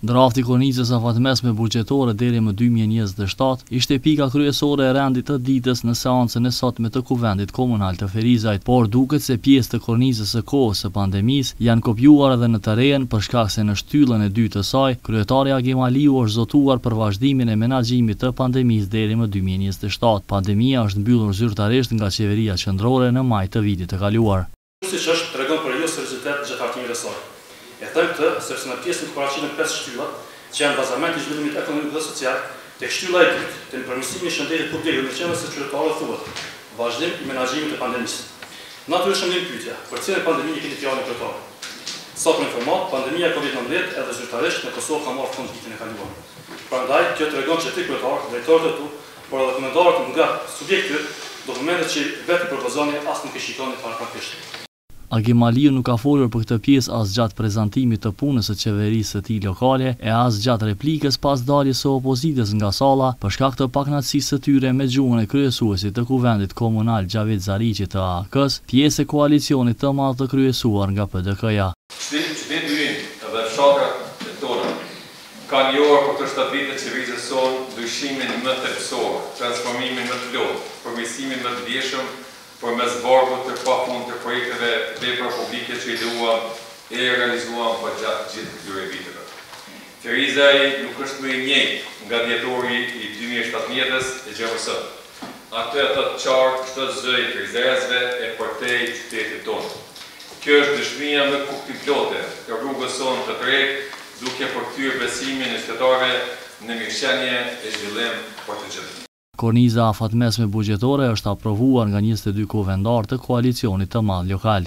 Drafti i kornizës afatmesme buxhetore deri më dy mijë e njëzet e shtatë, ishte pika kryesore e rendit të ditës në seancën e sotme të Kuvendit Komunal të Ferizajt, por duket se pjesë të kornizës së kohës së pandemisë janë kopjuar edhe në të renë për shkak se në shtyllën e dytë të saj, kryetari Agim Aliu është zotuar për vazhdimin e menaxhimit të pandemisë deri më dy mijë e njëzet e shtatë. Pandemia është mbyllur zyrtarisht nga Qeveria Qendrore në maj të vitit të kaluar. Siç është, tregon për joseriozitet gjatë hartimit të saj. E them këtë, sepse në pjesën ku paraqiten pesë shtyllat, që janë bazament i zhvillimit ekonomik dhe social, tek shtylla e dytë, te përmirësimi i shëndetit publik dhe mirëqenies së qytetarëve thuhet, Vazhdim i menaxhimit të pandemisë. Natyrisht vjen pyetja, për cilën pandemi e keni fjalën kryetar? Sa për informatë, pandemia Covid nëntëmbëdhjetë edhe zyrtarisht në Kosovë ka marrë fund vitin e kaluar. Prandaj, kjo tregon që ti kryetar, drejtorët e tu, Por edhe kuvendarët nga subjektet, dokumentet që vetë i propozoni as nuk i shikoni paraprakisht. Agim Aliu nuk ka folur për këtë pjesë as gjatë prezantimit të punës së qeverisë së tij lokale e as gjatë replikës pas daljes së opozitës nga salla për shkak të pakënaqësisë së tyre me gjuhën e kryesuesit të Kuvendit Komunal Xhavit Zariqit të AAK-së, pjesë e koalicionit të madh të kryesuar nga PDK-ja. Çdo qytet i ynë dhe fshatrat tona Kanë njohur për këto shtatë vite të qeverisë sonë ndryshimin më thelbësor, transformimin më të plotë, përmirësimin më të ndjeshëm përmes vargut të pafund të projekteve vepra publike që ideuam e realizuam përgjatë gjithë këtyre viteve. Ferizaj nuk është më i njëjtë nga dhjetori i dy mijë e shtatëmbëdhjetës e gjer më sot. Atë e thotë qartë çdo zë i ferizajasve e përtej qytetit tonë. Kjo është dëshmia më kuptimplote e rrugës sonë të drejtë duke përkthyer besimin e qytetarëve në mirëqenie e zhvillim për të gjithë. Korniza afatmesme buxhetore është aprovuar nga njëzet e dy kuvendarë të koalicionit të madh lokal.